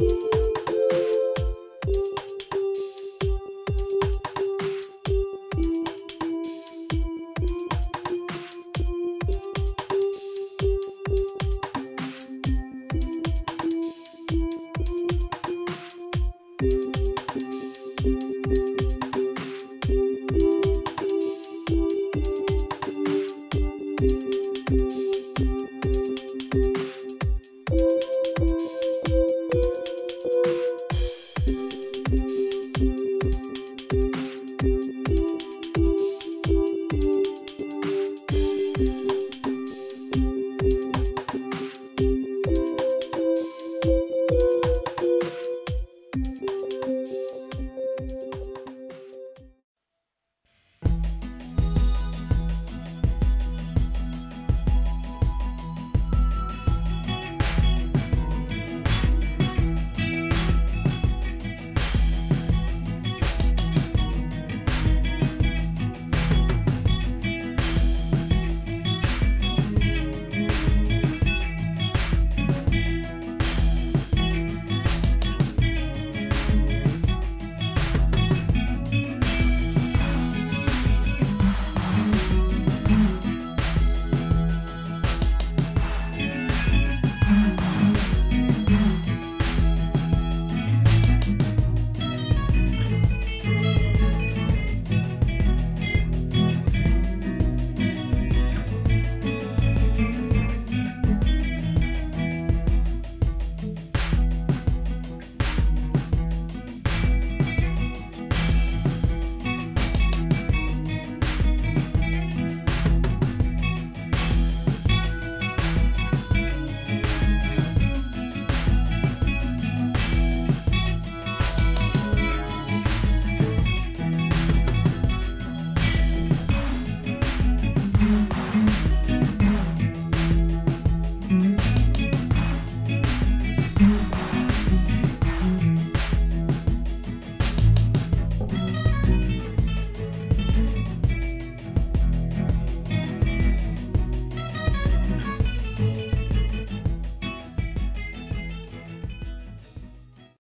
you